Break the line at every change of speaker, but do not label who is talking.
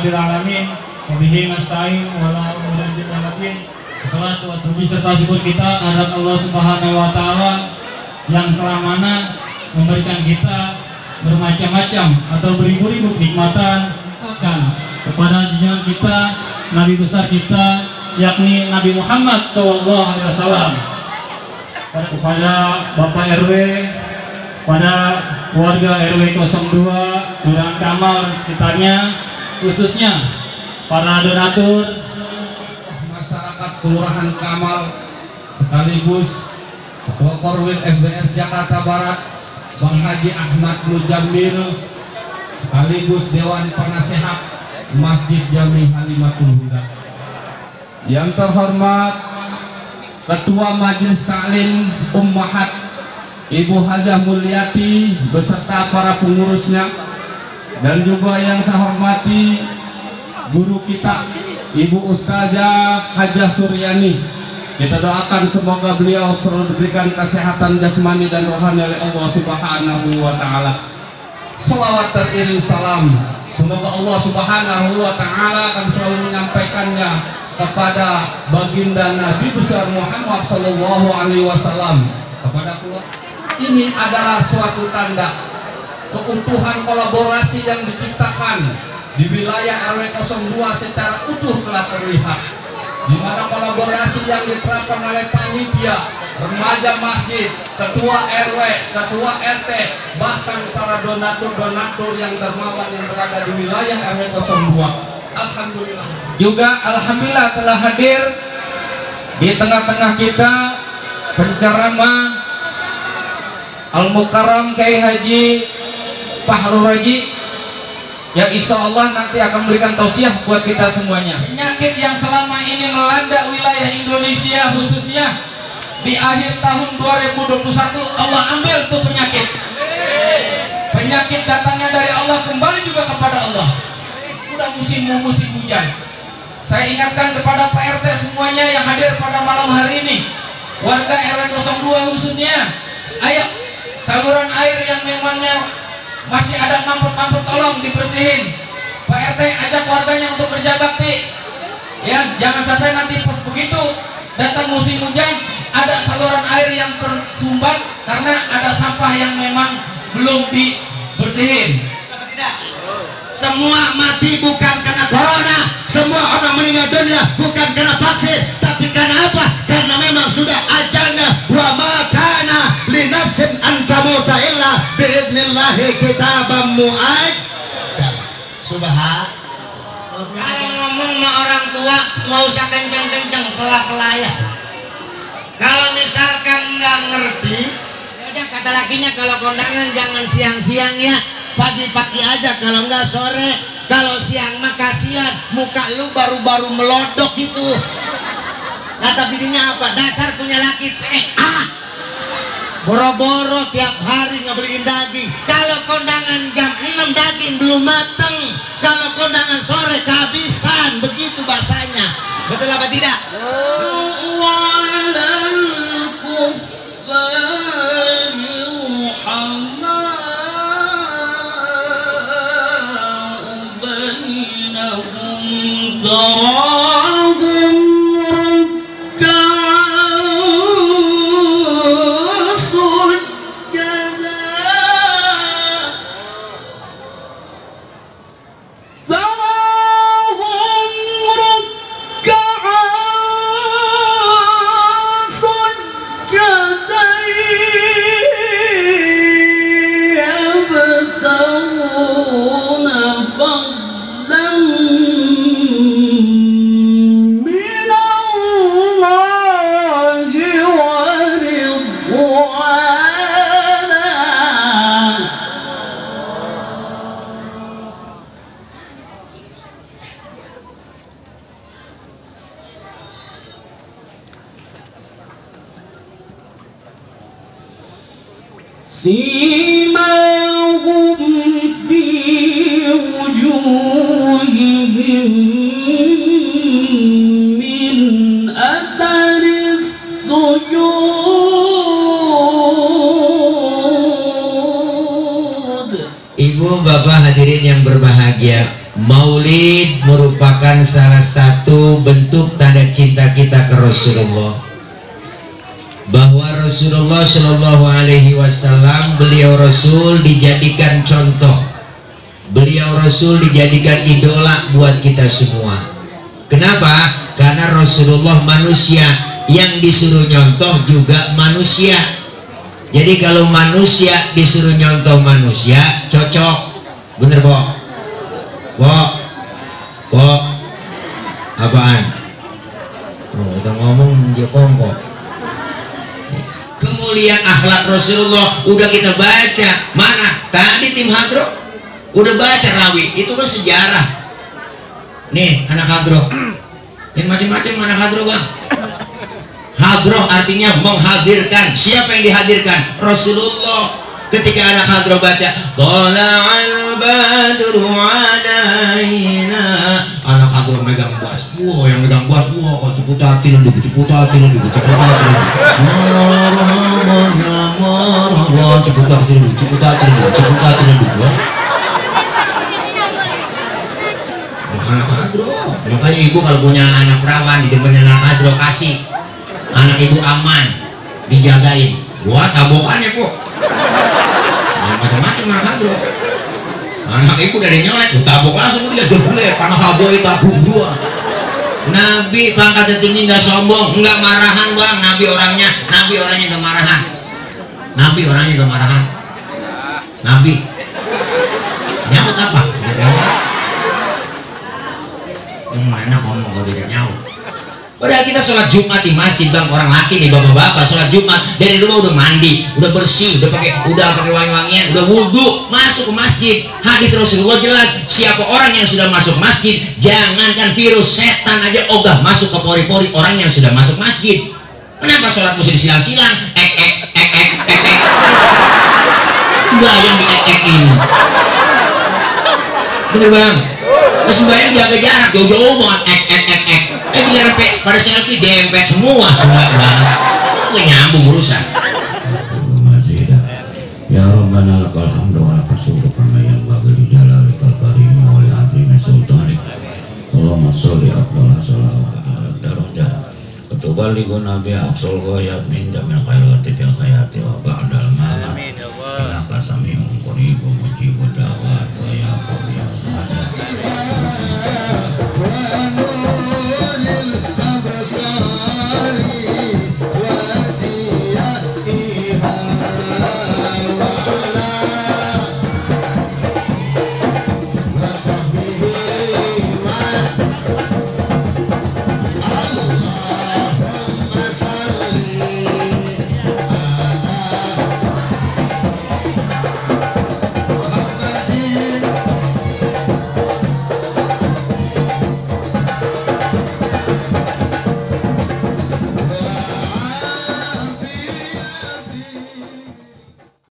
Alhamdulillahirabbil alamin. Wa bihi nasta'in wa la ilaha illa anta Wassalatu wassalamu. Serta syukur kita terhadap Allah Subhanahu wa taala yang telah mana memberikan kita bermacam-macam atau beribu-ribu kenikmatan akan kepada junjungan kita nabi besar kita yakni Nabi Muhammad pada kepada Bapak RW pada warga RW 02 Kelurahan Kamal sekitarnya khususnya para donatur
Masyarakat Kelurahan Kamal sekaligus Ketua Korwil FBR Jakarta Barat Bang Haji Ahmad Mujamil sekaligus Dewan Penasehat Masjid Jami Halimatul Huda. Yang terhormat Ketua Majelis Taklim Ummahat Ibu Hajah Mulyati beserta para pengurusnya dan juga yang saya hormati guru kita Ibu Ustazah Hajah Suryani kita doakan semoga beliau selalu diberikan kesehatan jasmani dan rohani oleh Allah Subhanahu wa taala. Salawat teriring salam. Semoga Allah Subhanahu wa taala akan selalu menyampaikannya kepada baginda Nabi besar Muhammad sallallahu alaihi wasallam kepada keluarga. Ini adalah suatu tanda keutuhan kolaborasi yang diciptakan di wilayah RW 02 secara utuh telah terlihat di mana kolaborasi yang diterapkan oleh panitia, remaja masjid, ketua RW, ketua RT, bahkan para donatur-donatur yang dermawan yang berada di wilayah RW 02. Alhamdulillah. Juga alhamdulillah telah hadir di tengah-tengah kita penceramah Al-Mukarram Kiai Haji Fahrul Raji yang insya Allah nanti akan memberikan tausiah buat kita semuanya. Penyakit yang selama ini melanda wilayah Indonesia khususnya di akhir tahun 2021 Allah ambil tuh penyakit. Penyakit datangnya dari Allah kembali juga kepada Allah. Udah musim musim hujan. Saya ingatkan kepada Pak RT semuanya yang hadir pada malam hari ini, warga RW 02 khususnya, ayo saluran air yang masih ada mampet-mampet tolong dibersihin. Pak RT ajak warganya untuk kerja bakti. Ya jangan sampai nanti pas begitu datang musim hujan ada saluran air yang tersumbat karena ada sampah yang memang belum dibersihin.
Semua mati bukan karena corona, semua kitaban mu'aj. Subhan.
Kalau ngomong sama orang tua nggak usah kenceng-kenceng pelah-pelah ya. Kalau misalkan nggak ngerti, ya udah kata lakinya kalau kondangan jangan siang-siang ya, pagi-pagi aja kalau nggak sore. Kalau siang mah kasihan, muka lu baru-baru melodok itu. Kata bininya apa? Dasar punya laki PA.
Boro-boro tiap hari ngebeliin daging. Kalau kondangan jam 6 daging belum mateng
سيماهم في وجوههم من أثر السجود
Ibu bapak hadirin yang berbahagia Maulid merupakan salah satu bentuk tanda cinta kita ke Rasulullah bahwa Rasulullah Shallallahu Alaihi Wasallam beliau Rasul dijadikan contoh beliau Rasul dijadikan idola buat kita semua kenapa? karena Rasulullah manusia yang disuruh nyontoh juga manusia jadi kalau manusia disuruh nyontoh manusia cocok bener Bo? Bo? Bo? apaan? oh kita ngomong dia kongkok kemuliaan akhlak Rasulullah. Udah kita baca. Mana? Tadi tim hadro udah baca rawi. Itu kan sejarah. Nih anak hadro. Yang macam-macam anak hadro bang. Hadro artinya menghadirkan. Siapa yang dihadirkan? Rasulullah. Ketika anak hadro baca Tola'al badru kok ceputatin marhaban ya marhaban ceputatin lu ceputatin lu ceputatin lu anak hadro makanya ibu kalau punya anak perawan didengerin anak hadro kasih. Anak ibu aman dijagain. Buat tabokannya kok Nah, macam-macam anak hadro anak ibu dari nyolek tabok langsung dia debule karena haboi tabung dua Nabi pangkatnya tinggi nggak sombong nggak marahan bang. Nabi orangnya Nabi orangnya nggak marahan. Nabi orangnya nggak marahan. Nabi. Nyamut apa? Hmm, enak ngomong kalau dia nyaut Padahal kita sholat Jumat di masjid bang orang laki nih bapak-bapak sholat Jumat dari rumah udah mandi, udah bersih, udah pakai udah pakai wangi-wangian, udah wudhu masuk ke masjid. Hadis Rasulullah jelas siapa orang yang sudah masuk masjid jangankan virus setan aja ogah masuk ke pori-pori orang yang sudah masuk masjid. Kenapa sholat mesti disilang-silang? Ek ek ek ek ek ek. Sembahyang di ek ek ini. Bener bang? Sembahyang jaga jarak jauh-jauh banget ek. Eh tinggal sampai pada selfie dempet semua semua. Nggak nyambung urusan.
Ya Rabbana lakal hamdu wa lakal kama yanbaghi li jalalikal karim wa li azimi sultanik. Allahumma sholli afdal salawat ala darajat. Ketubalighuna bi aqsal ghayat min jamil khairati